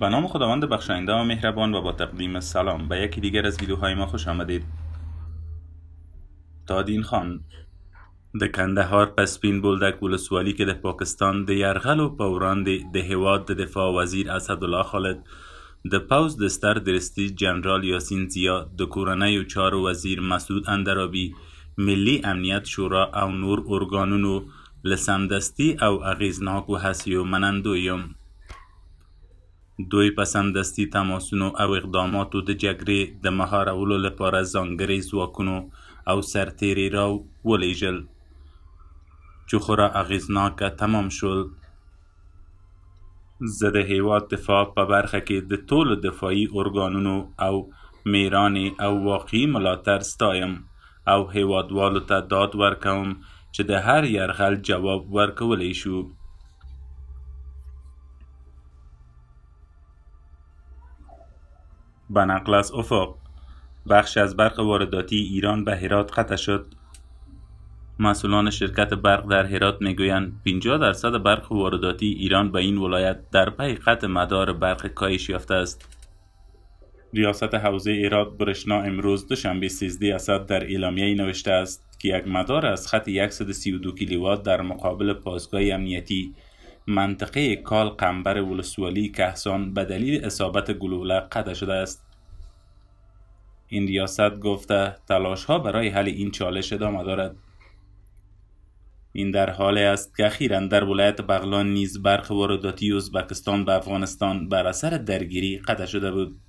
به نام خداوند بخشاینده و مهربان و با تقدیم سلام به یکی دیگر از ویدیوهای ما خوش آمدید. تادین خان. د کندهار په سپین بولدک ولسوالي کې د پاکستان د یرغلو په وړاندې د هیواد د دفاع وزیر اسدالله خالد د پوز د ستر درستی جنرال یاسین زیا د کورنیو چارو وزیر مسعود اندرابی ملی امنیت شورا او نور ارګانونو لسمدستی او اغیزناک و هسیو منندو یم دوی په سمدستي تماسونو او اقداماتو د جګړې د مهارولو لپاره ځانګړي ځواکونو او سرتیري را ولیږل چې خورا اغیزناکه تمام شول. زه د هیواد دفاع په برخه کې د ټولو دفاعي ارګانونو او میرانې او واقعي ملاتړ ستایم او هیوادوالو ته داد ورکوم چې د هر یرغل جواب ورکولی شو بنقل از افق. بخش از برق وارداتی ایران به هرات قطع شد. مسئولان شرکت برق در هرات می‌گویند 50 درصد برق وارداتی ایران به این ولایت در پی قطع مدار برق کاهش یافته است. ریاست حوزه ایراد برشنا امروز دوشنبه 13 اسد در اعلامیه نوشته است که یک مدار از خط 132 کیلووات در مقابل پاسگاه امنیتی منطقه کال قنبر ولسوالی کهسان به دلیل اصابت گلوله قطع شده است. این ریاست گفته تلاش ها برای حل این چالش ادامه دارد. این در حال است که اخیرا در ولایت بغلان نیز برق وارداتی ازبکستان به افغانستان بر اثر درگیری قطع شده بود.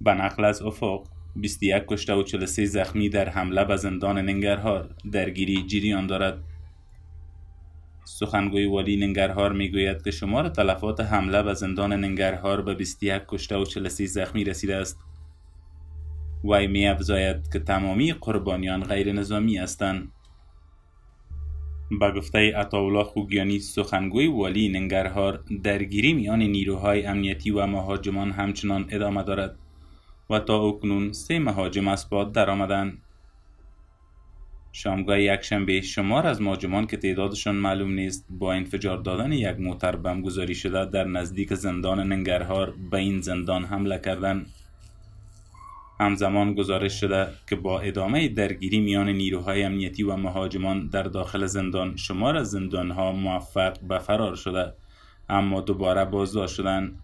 به نقل از افق 21 کشته و 43 زخمی در حمله به زندان ننگرهار درگیری جریان دارد. سخنگوی والی ننگرهار می‌گوید که شمار تلفات حمله به زندان ننگرهار به 21 کشته و 43 زخمی رسیده است. وی می افزاید که تمامی قربانیان غیر نظامی هستند. به گفته عطاولا خوگیانی سخنگوی والی ننگرهار درگیری میان نیروهای امنیتی و مهاجمان همچنان ادامه دارد و تا اکنون سه مهاجم از باد درآمدند. شامگاه یکشنبه شمار از مهاجمان که تعدادشان معلوم نیست با انفجار دادن یک موتر بم گذاری شده در نزدیک زندان ننگرهار به این زندان حمله کردند. همزمان گزارش شده که با ادامه درگیری میان نیروهای امنیتی و مهاجمان در داخل زندان شمار از زندانها موفق به فرار شده اما دوباره بازداشت شدند.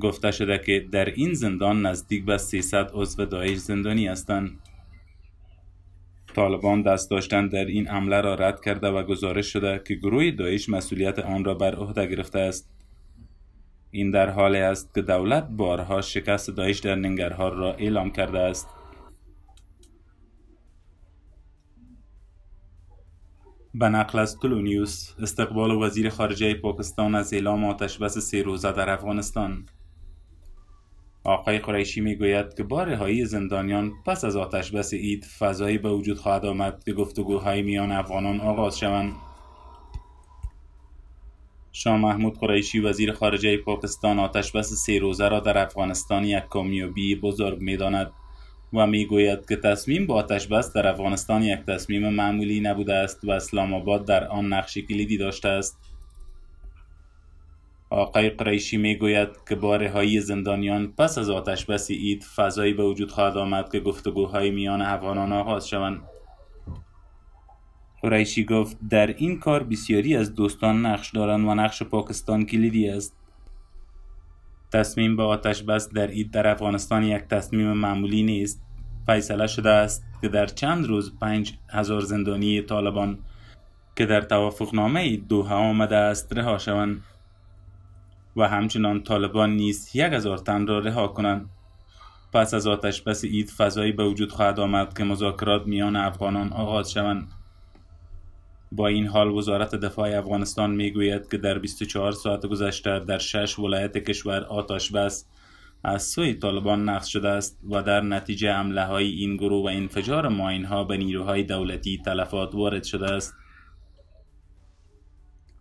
گفته شده که در این زندان نزدیک به 300 عضو داعش زندانی هستند. طالبان دست داشتن در این حمله را رد کرده و گزارش شده که گروه داعش مسئولیت آن را بر عهده گرفته است. این در حالی است که دولت بارها شکست داعش در ننگرهار را اعلام کرده است. به نقل از طلو نیوز استقبال وزیر خارجه پاکستان از اعلام آتش بس سه روزه در افغانستان. آقای قریشی می‌گوید که با رهایی زندانیان پس از آتش بس اید فضایی به وجود خواهد آمد که گفتگوهای میان افغانان آغاز شوند. شاه محمود قریشی وزیر خارجه پاکستان آتش بس سه روزه را در افغانستان یک کامیابی بزرگ می‌داند و می‌گوید که تصمیم با آتش بس در افغانستان یک تصمیم معمولی نبوده است و اسلام آباد در آن نقش کلیدی داشته است. آقای قریشی می‌گوید که با رهایی زندانیان پس از آتش بس اید فضایی به وجود خواهد آمد که گفتگوهای میان افغانان آغاز شوند. قریشی گفت در این کار بسیاری از دوستان نقش دارند و نقش پاکستان کلیدی است. تصمیم به آتش بس در اید در افغانستان یک تصمیم معمولی نیست. فیصله شده است که در چند روز پنج هزار زندانی طالبان که در توافقنامه دوها آمده است رها شوند. و همچنان طالبان نیز یک هزار تن را رها کنند. پس از آتش بس اید فضایی به وجود خواهد آمد که مذاکرات میان افغانان آغاز شوند. با این حال وزارت دفاع افغانستان می‌گوید که در 24 ساعت گذشته در شش ولایت کشور آتش بس از سوی طالبان نقض شده است و در نتیجه حمله های این گروه و انفجار ماین ها به نیروهای دولتی تلفات وارد شده است.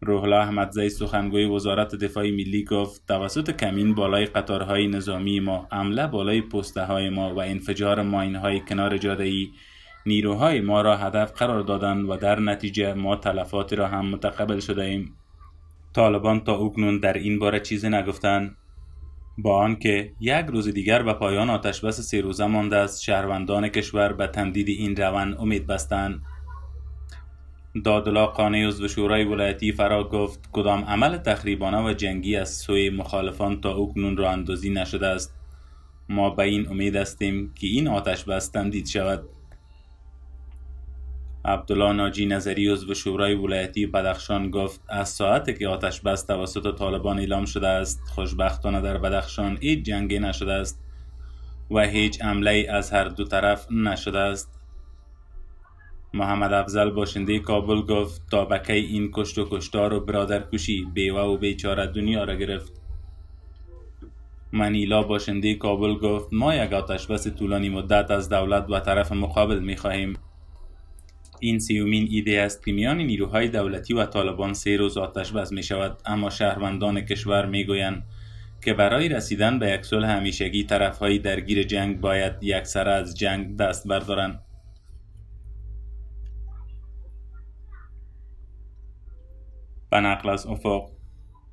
روحلا احمدزی سخنگوی وزارت دفاع ملی گفت توسط کمین بالای قطارهای نظامی ما حمله بالای پسته های ما و انفجار ماین های کنار جاده ای نیروهای ما را هدف قرار دادند و در نتیجه ما تلفاتی را هم متقبل شده ایم طالبان تا اکنون در این باره چیزی نگفتند. با آنکه یک روز دیگر به پایان آتش بس سه روزه مانده است شهروندان کشور به تمدید این روند امید بستند. دادلا قانه عضو شورای ولایتی فرا گفت کدام عمل تخریبانه و جنگی از سوی مخالفان تا اکنون را اندازی نشده است. ما به این امید هستیم که این آتش بس تمدید شود. عبدالله ناجی نظری عضو شورای ولایتی بدخشان گفت از ساعتی که آتش بس توسط طالبان اعلام شده است خوشبختانه در بدخشان هیچ جنگی نشده است و هیچ عمله از هر دو طرف نشده است. محمد افضل باشنده کابل گفت تا بکی این کشت و کشتار و برادرکشی بیوه و بیچاره دنیا را گرفت. منیلا باشنده کابل گفت ما یک آتش بس طولانی مدت از دولت و طرف مقابل می خواهیم. این سیومین ایده است که میان نیروهای دولتی و طالبان سه روز آتش بس می شود اما شهروندان کشور می گویند که برای رسیدن به یک صلح همیشگی طرفهای درگیر جنگ باید یک سر از جنگ دست بردارند. به نقل از افق.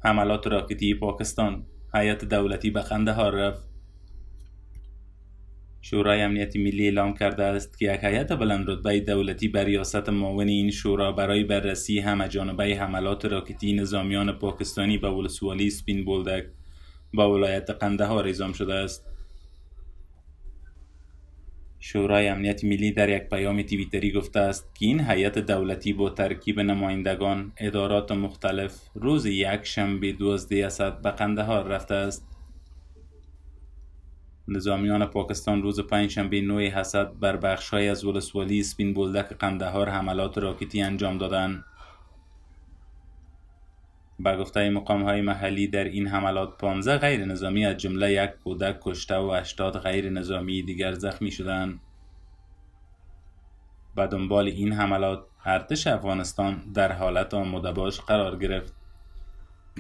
حملات راکتی پاکستان هیئت دولتی به قندهار رفت. شورای امنیت ملی اعلام کرده است که یک هیئت بلند رتبه دولتی بر ریاست معاون این شورا برای بررسی همه جانبه حملات راکتی نظامیان پاکستانی به ولسوالی سپین بولدک به ولایت قندهار اعزام شده است. شورای امنیت ملی در یک پیام تویتری گفته است که این هیئت دولتی با ترکیب نمایندگان ادارات مختلف روز یک شنبه 12 اسد به قندهار رفته است. نظامیان پاکستان روز پنجشنبه نوی حسد بر بخشهایی از ولسوالی سپین بولدک قندهار حملات راکتی انجام دادند. به گفته مقام های محلی در این حملات 15 غیر نظامی از جمله یک کودک کشته و 80 غیر نظامی دیگر زخمی شدند. به دنبال این حملات ارتش افغانستان در حالت آماده باش قرار گرفت.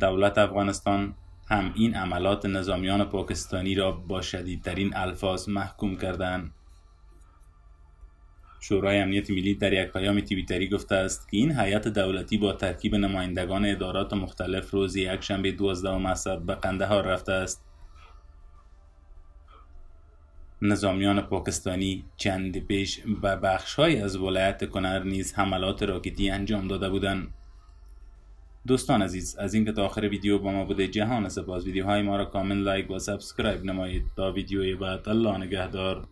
دولت افغانستان هم این عملات نظامیان پاکستانی را با شدیدترین الفاظ محکوم کردند. شورای امنیت ملی در یک پیام توییتری گفته است که این هیئت دولتی با ترکیب نمایندگان ادارات مختلف روز یکشنبه 12 اسد به قندهار رفته است. نظامیان پاکستانی چند پیش به بخشهایی از ولایت کنر نیز حملات راکتی انجام داده بودند. دوستان عزیز از اینکه تا آخر ویدیو با ما بودید جهان سپاس. ویدیوهای ما را comment، like و subscribe نمایید. تا ویدیوی بعد الله نگهدار.